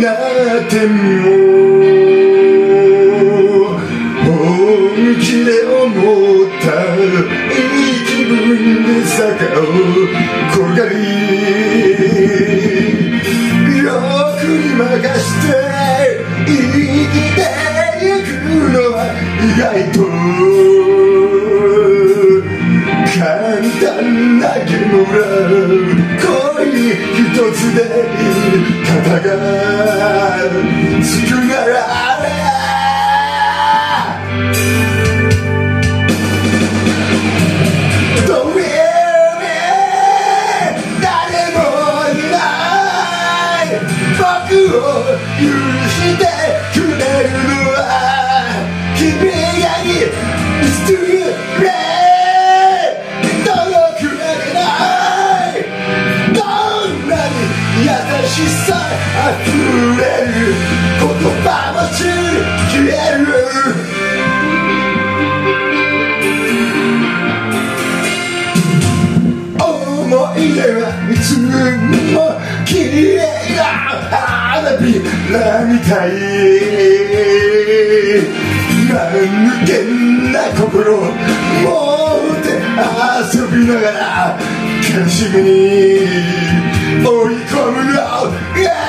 なっても本気で思ったいい気分で坂を転がり許してくれるのは君がに失礼届くわけないどんなに優しさ溢れる。言葉もち消える思い出はいつも綺麗な花びらみたい間抜けな心を持って遊びながら悲しみに追い込むの Yeah!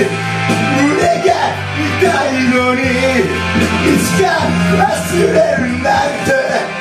胸が痛いのにいつか忘れるなんて。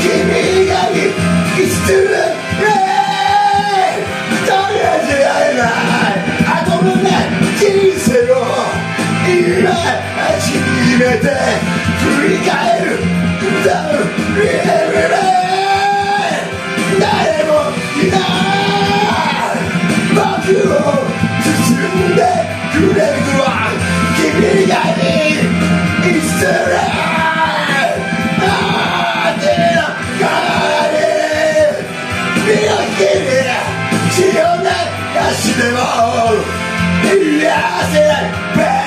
君がいい。失礼一人じゃ会えない後のない人生を今初めて振り返るだ誰もいない僕を包んでくれるのは君がいい失礼あ血を流しでも癒せない